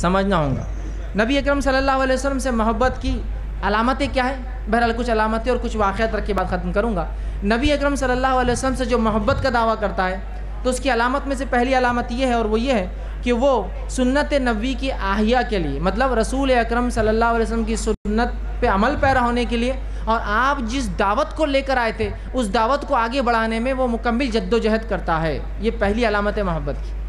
سمجھنا ہوگا نبی اکرم صلی اللہ علیہ وسلم سے محبت کی علامتیں کیا ہیں؟ بہرحال کچھ علامتیں اور کچھ واقعات رکھ کے بعد ختم کروں گا۔ نبی اکرم صلی اللہ علیہ وسلم سے جو محبت کا دعویٰ کرتا ہے، تو اس کی علامت میں سے پہلی علامت یہ ہے اور وہ یہ ہے کہ وہ سنت نبی کی آہیا کے لیے مطلب رسول اکرم صلی اللہ علیہ وسلم کی سنت پہ عمل پیرا ہونے کے لیے اور آپ جس دعوت کو لے کر آئے تھے، اس دعوت کو آگے بڑھانے میں وہ مکمل جد و جہد کرتا ہے۔ یہ پہلی علامت ہے محبت کی۔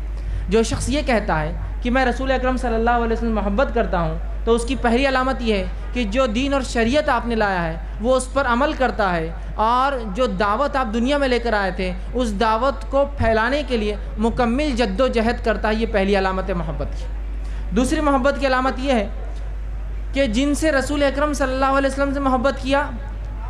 جو شخص یہ کہتا ہے کہ میں رسول اکرم صلی اللہ علیہ وسلم محبت کرتا ہوں، تو اس کی پہلی علامت یہ ہے کہ جو دین اور شریعت آپ نے لایا ہے، وہ اس پر عمل کرتا ہے۔ اور جو دعوت آپ دنیا میں لے کر آئے تھے، اس دعوت کو پھیلانے کے لیے مکمل جد و جہد کرتا ہے، یہ پہلی علامت محبت کی۔ دوسری محبت کی علامت یہ ہے کہ جن سے رسول اکرم صلی اللہ علیہ وسلم سے محبت کیا،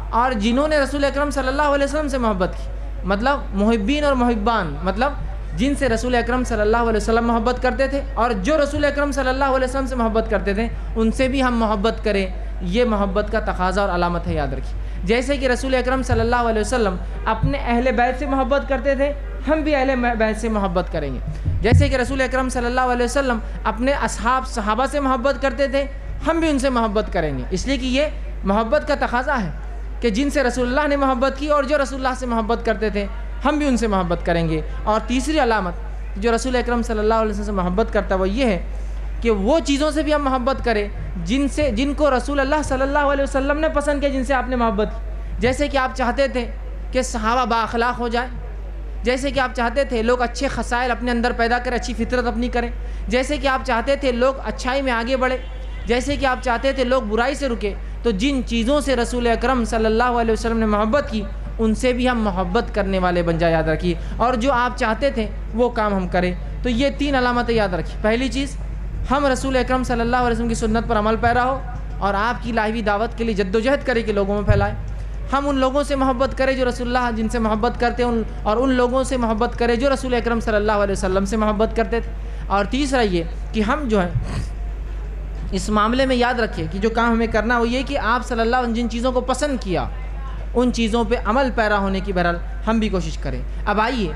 اور جنہوں نے رسول اکرم صلی اللہ علیہ وسلم سے محبت کی۔ مطلب محبین اور محبان مطلب جن سے رسول اکرم صلی اللہ علیہ وسلم محبت کرتے تھے اور جو رسول اکرم صلی اللہ علیہ وسلم سے محبت کرتے تھے، ان سے بھی ہم محبت کریں۔ یہ محبت کا تقاضا اور علامت ہے، یاد رکھیے۔ جیسے کہ رسول اکرم صلی اللہ علیہ وسلم اپنے اہل بیت سے محبت کرتے تھے، ہم بھی اہل بیت سے محبت کریں گے۔ جیسے کہ رسول اکرم صلی اللہ علیہ وسلم اپنے اصحاب، صحابہ سے محبت کرتے تھے، ہم بھی ان سے محبت کریں گے۔ اس لیے کہ یہ محبت کا تقاضا ہے کہ جن سے رسول اللہ نے محبت کی اور جو رسول اللہ سے محبت کرتے تھے ہم بھی ان سے محبت کریں گے۔ اور تیسری علامت جو رسول اکرم صلی اللہ علیہ وسلم سے محبت کرتا وہ یہ ہے کہ وہ چیزوں سے بھی ہم محبت کریں۔ جن سے، جن کو رسول اللہ صلی اللہ علیہ وسلم نے پسند کیا، جن سے آپ نے محبت کی۔ جیسے کہ آپ چاہتے تھے کہ صحابہ با اخلاق ہو جائے جیسے کہ آپ چاہتے تھے لوگ اچھے خسائل اپنے اندر پیدا کریں، اچھی فطرت اپنی کریں۔ جیسے کہ آپ چاہتے تھے لوگ اچھائی میں آگے بڑھے جیسے کہ آپ چاہتے تھے لوگ برائی سے رکے تو جن چیزوں سے رسول اکرم صلی اللہ علیہ وسلم نے محبت کی ان سے بھی ہم محبت کرنے والے بن جائے یاد رکھیے۔ اور جو آپ چاہتے تھے، وہ کام ہم کریں۔ تو یہ تین علامتیں یاد رکھیے۔ پہلی چیز، ہم رسول اکرم صلی اللہ علیہ وسلم کی سنت پر عمل پیرا ہو اور آپ کی لاہوی دعوت کے لیے جد و جہد کرے کہ لوگوں میں پھیلائے۔ ہم ان لوگوں سے محبت کریں جو رسول اللہ جن سے محبت کرتے ہیں اور ان لوگوں سے محبت کریں جو رسول اکرم صلی اللہ علیہ وسلم سے محبت کرتے تھے۔ اور تیسرا یہ کہ ہم جو ہے اس معاملے میں یاد رکھیں کہ جو کام ہمیں کرنا وہ یہ کہ آپ صلی اللہ علیہ جن چیزوں کو پسند کیا ان چیزوں پہ عمل پیرا ہونے کی بہرحال ہم بھی کوشش کریں۔ اب آئیے